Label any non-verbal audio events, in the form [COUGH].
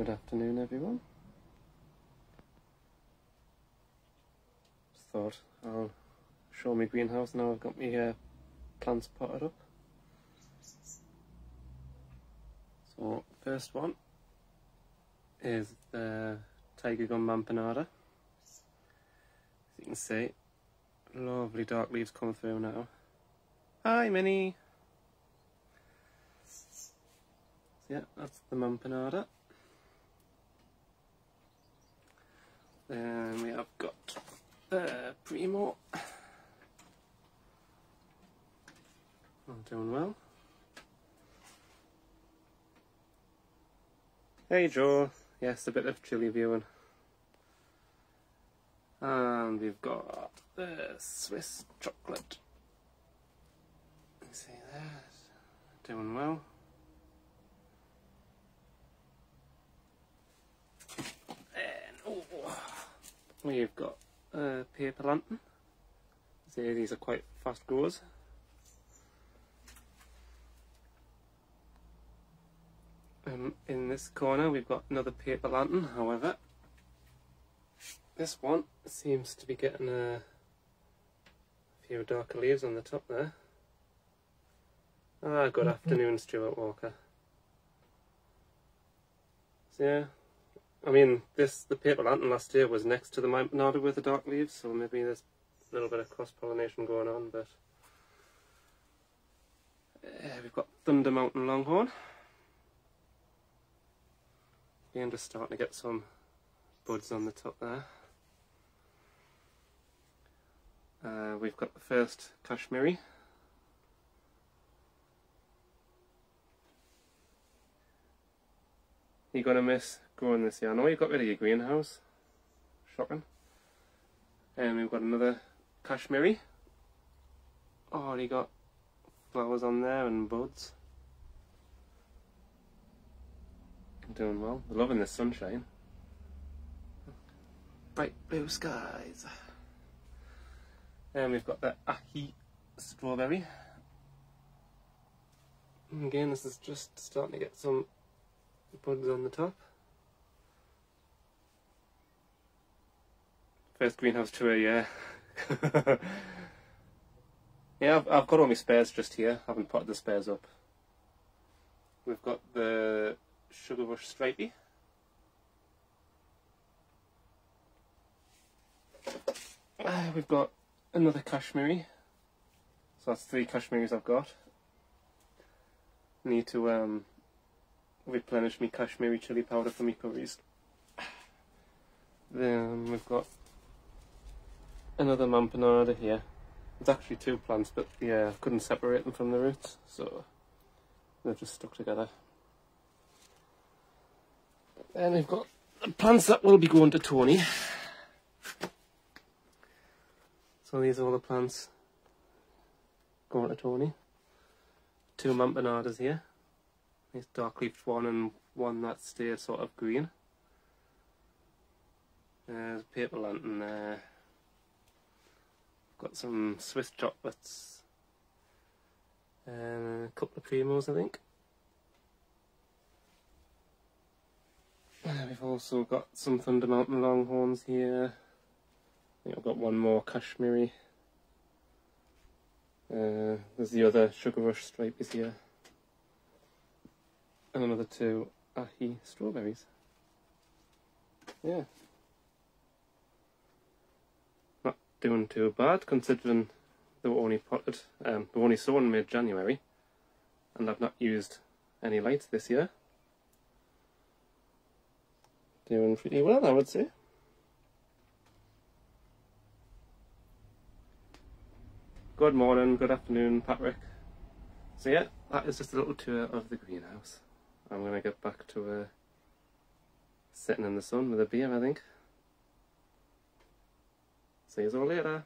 Good afternoon, everyone. Just thought I'll show my greenhouse now I've got my uh, plants potted up. So, first one is the Tiger Gum Mampanada. As you can see, lovely dark leaves coming through now. Hi, Minnie! So yeah, that's the Mampanada. Then we have got uh, Primo. All doing well. Hey Joe. Yes, a bit of chilly viewing. And we've got the Swiss chocolate. You see that? Doing well. And oh, we've got a paper lantern. See, these are quite fast growers. Um, in this corner we've got another paper lantern, however, this one seems to be getting a few darker leaves on the top there. Ah, good afternoon, Stuart Walker. So yeah, I mean, this the paper lantern last year was next to the Mampanada with the dark leaves, so maybe there's a little bit of cross pollination going on. But uh, we've got Thunder Mountain Longhorn. Again, just starting to get some buds on the top there. Uh, we've got the first Kashmiri. You're gonna miss growing this year. I know you've got rid of your greenhouse. Shocking. And we've got another Kashmiri. Oh, Already got flowers on there and buds. Doing well. Loving the sunshine. Bright blue skies. And we've got the Aji strawberry. And again, this is just starting to get some buds on the top. First greenhouse tour, yeah. [LAUGHS] yeah, I've, I've got all my spares just here. I haven't potted the spares up. We've got the Sugar Rush Stripey. Uh, we've got another Kashmiri. So that's three Kashmiris I've got. Need to um, replenish my Kashmiri chili powder for my curries. Then we've got another Mampanada here. It's actually two plants, but yeah, I couldn't separate them from the roots, so they're just stuck together. And we've got plants that will be going to Tony. So these are all the plants going to Tony. Two Mampanadas here. This dark leafed one and one that stayed sort of green. There's a paper lantern there. Got some Swiss chocolates. And a couple of primos I think. We've also got some Thunder Mountain Longhorns here. I think I've got one more Kashmiri. Uh, there's the other Sugar Rush Stripies here. And another two Aji strawberries. Yeah. Not doing too bad considering they were only potted, um, they were only sown mid-January. And I've not used any lights this year. Doing pretty well, I would say. Good morning, good afternoon, Patrick. So yeah, that is just a little tour of the greenhouse. I'm going to get back to uh, sitting in the sun with a beer, I think. See you all later.